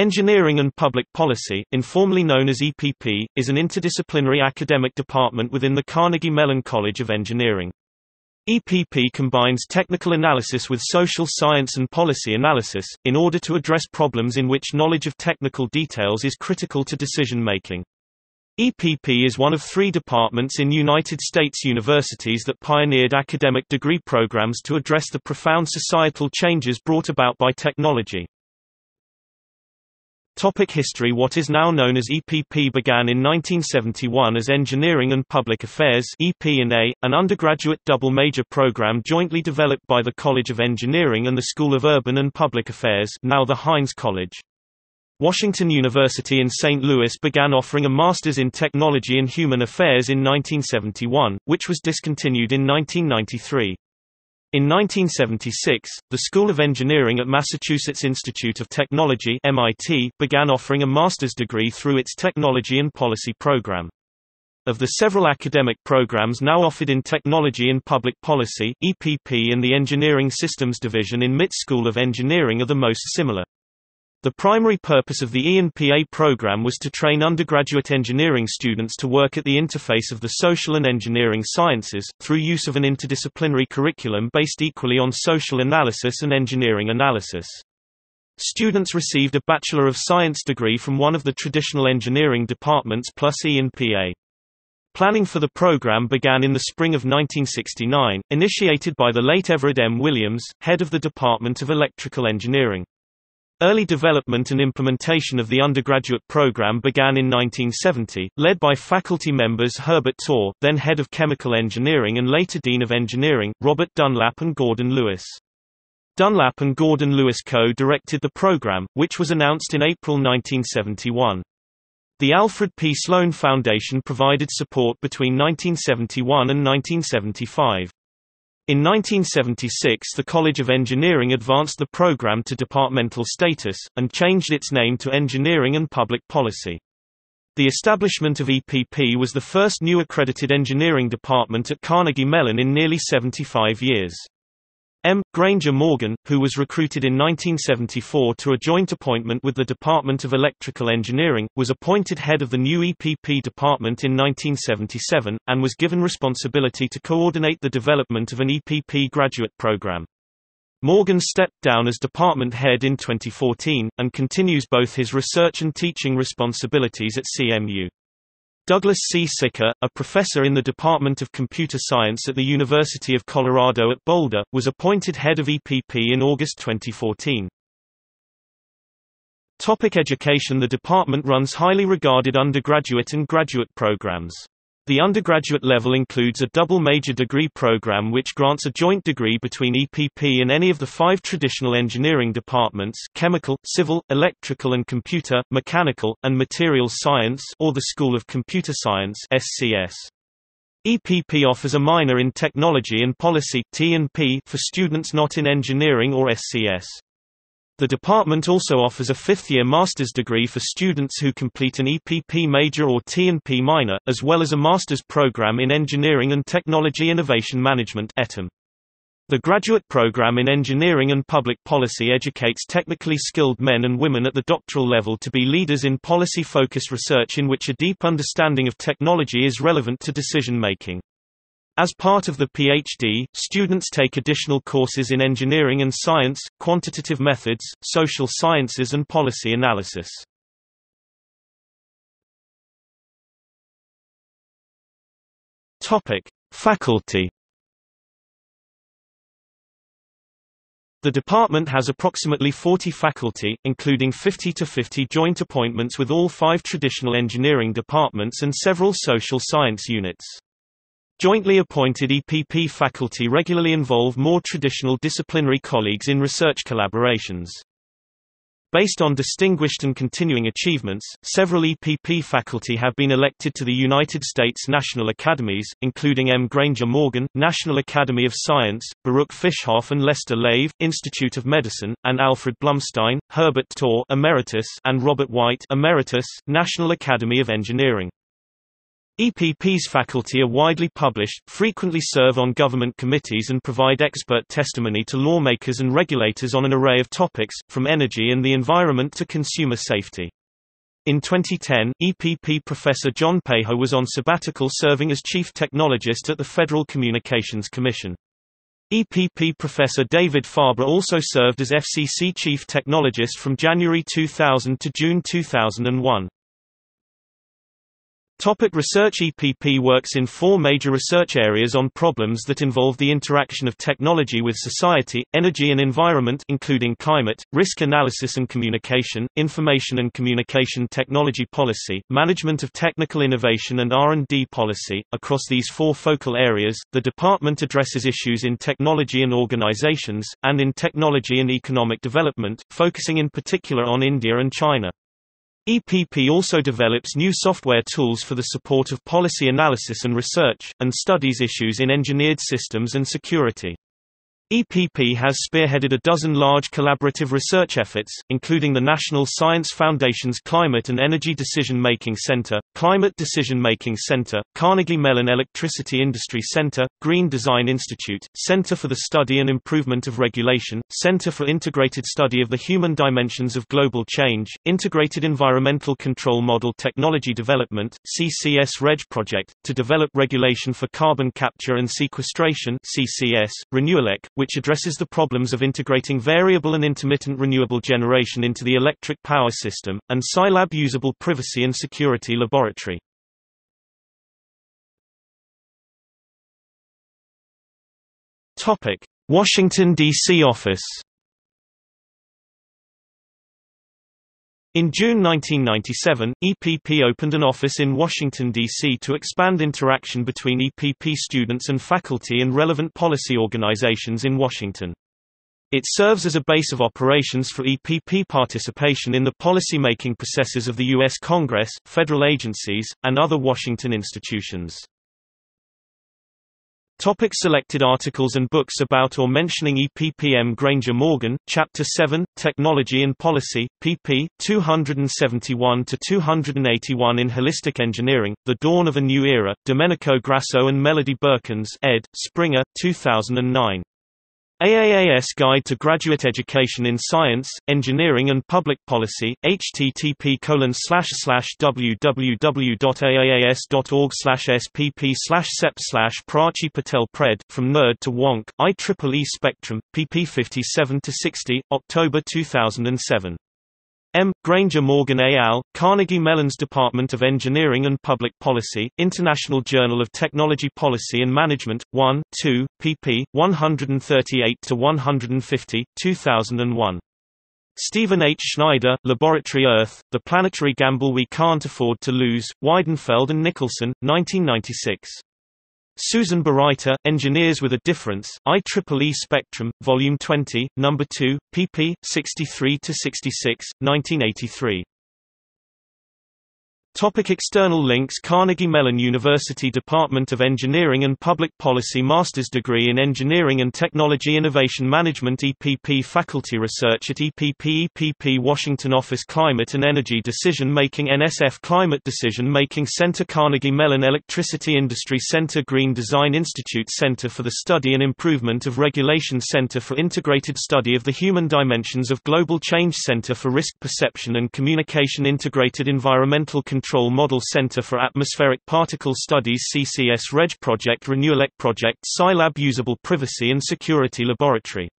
Engineering and Public Policy, informally known as EPP, is an interdisciplinary academic department within the Carnegie Mellon College of Engineering. EPP combines technical analysis with social science and policy analysis, in order to address problems in which knowledge of technical details is critical to decision making. EPP is one of three departments in United States universities that pioneered academic degree programs to address the profound societal changes brought about by technology. Topic history What is now known as EPP began in 1971 as Engineering and Public Affairs EP&A, an undergraduate double major program jointly developed by the College of Engineering and the School of Urban and Public Affairs now the Heinz College. Washington University in St. Louis began offering a Master's in Technology and Human Affairs in 1971, which was discontinued in 1993. In 1976, the School of Engineering at Massachusetts Institute of Technology MIT began offering a master's degree through its Technology and Policy program. Of the several academic programs now offered in Technology and Public Policy, EPP and the Engineering Systems Division in MIT School of Engineering are the most similar. The primary purpose of the E&PA program was to train undergraduate engineering students to work at the interface of the social and engineering sciences, through use of an interdisciplinary curriculum based equally on social analysis and engineering analysis. Students received a Bachelor of Science degree from one of the traditional engineering departments plus E&PA. Planning for the program began in the spring of 1969, initiated by the late Everett M. Williams, head of the Department of Electrical Engineering. Early development and implementation of the undergraduate program began in 1970, led by faculty members Herbert Toor, then head of chemical engineering and later dean of engineering, Robert Dunlap and Gordon Lewis. Dunlap and Gordon Lewis co-directed the program, which was announced in April 1971. The Alfred P. Sloan Foundation provided support between 1971 and 1975. In 1976 the College of Engineering advanced the program to departmental status, and changed its name to Engineering and Public Policy. The establishment of EPP was the first new accredited engineering department at Carnegie Mellon in nearly 75 years. M. Granger Morgan, who was recruited in 1974 to a joint appointment with the Department of Electrical Engineering, was appointed head of the new EPP department in 1977, and was given responsibility to coordinate the development of an EPP graduate program. Morgan stepped down as department head in 2014, and continues both his research and teaching responsibilities at CMU. Douglas C. Sicker, a professor in the Department of Computer Science at the University of Colorado at Boulder, was appointed head of EPP in August 2014. Topic education The department runs highly regarded undergraduate and graduate programs. The undergraduate level includes a double major degree program which grants a joint degree between EPP and any of the five traditional engineering departments chemical, civil, electrical and computer, mechanical, and materials science or the School of Computer Science SCS. EPP offers a minor in technology and policy for students not in engineering or SCS. The department also offers a fifth-year master's degree for students who complete an EPP major or T&P minor, as well as a master's program in Engineering and Technology Innovation Management The graduate program in Engineering and Public Policy educates technically skilled men and women at the doctoral level to be leaders in policy-focused research in which a deep understanding of technology is relevant to decision-making. As part of the PhD, students take additional courses in engineering and science, quantitative methods, social sciences and policy analysis. Topic: Faculty The department has approximately 40 faculty, including 50 to 50 joint appointments with all five traditional engineering departments and several social science units. Jointly appointed EPP faculty regularly involve more traditional disciplinary colleagues in research collaborations. Based on distinguished and continuing achievements, several EPP faculty have been elected to the United States National Academies, including M. Granger Morgan, National Academy of Science, Baruch Fischhoff and Lester Lave, Institute of Medicine, and Alfred Blumstein, Herbert Toor Emeritus, and Robert White Emeritus, National Academy of Engineering. EPP's faculty are widely published, frequently serve on government committees and provide expert testimony to lawmakers and regulators on an array of topics, from energy and the environment to consumer safety. In 2010, EPP professor Jon Peha was on sabbatical serving as chief technologist at the Federal Communications Commission. EPP professor David Farber also served as FCC chief technologist from January 2000 to June 2001. Topic research EPP works in four major research areas on problems that involve the interaction of technology with society, energy and environment including climate, risk analysis and communication, information and communication technology policy, management of technical innovation and R&D policy. Across these four focal areas, the department addresses issues in technology and organizations, and in technology and economic development, focusing in particular on India and China. EPP also develops new software tools for the support of policy analysis and research, and studies issues in engineered systems and security. EPP has spearheaded a dozen large collaborative research efforts, including the National Science Foundation's Climate and Energy Decision-Making Center, Climate Decision-Making Center, Carnegie Mellon Electricity Industry Center, Green Design Institute, Center for the Study and Improvement of Regulation, Center for Integrated Study of the Human Dimensions of Global Change, Integrated Environmental Control Model Technology Development CCS REG project, to develop regulation for carbon capture and sequestration CCS, Renewelec, which addresses the problems of integrating variable and intermittent renewable generation into the electric power system, and CyLab Usable Privacy and Security Laboratory. Washington D.C. office. In June 1997, EPP opened an office in Washington, D.C. to expand interaction between EPP students and faculty and relevant policy organizations in Washington. It serves as a base of operations for EPP participation in the policy-making processes of the U.S. Congress, federal agencies, and other Washington institutions. Topic selected articles and books about or mentioning EPPM Granger Morgan, Chapter 7, Technology and Policy, pp. 271–281 in Holistic Engineering, The Dawn of a New Era, Domenico Grasso and Melody Burkins ed., Springer, 2009. AAAS Guide to Graduate Education in Science, Engineering and Public Policy, http www.aaas.org spp sep slash Prachi Patel Predd, From Nerd to Wonk, IEEE Spectrum, pp 57–60, October 2007. M. Granger Morgan et al., Carnegie Mellon's Department of Engineering and Public Policy, International Journal of Technology Policy and Management, 1, 2, pp. 138–150, 2001. Stephen H. Schneider, Laboratory Earth, The Planetary Gamble We Can't Afford to Lose, Weidenfeld and Nicolson, 1996. Susan Bareiter, Engineers with a Difference, IEEE Spectrum, Volume 20, No. 2, pp. 63–66, 1983. Topic external links Carnegie Mellon University Department of Engineering and Public Policy Master's degree in Engineering and Technology Innovation Management EPP Faculty Research at EPP EPP Washington Office Climate and Energy Decision Making NSF Climate Decision Making Center Carnegie Mellon Electricity Industry Center Green Design Institute Center for the Study and Improvement of Regulation Center for Integrated Study of the Human Dimensions of Global Change Center for Risk Perception and Communication Integrated Environmental Control Control Model Center for Atmospheric Particle Studies CCS REG Project Renewelec Project CyLab Usable Privacy and Security Laboratory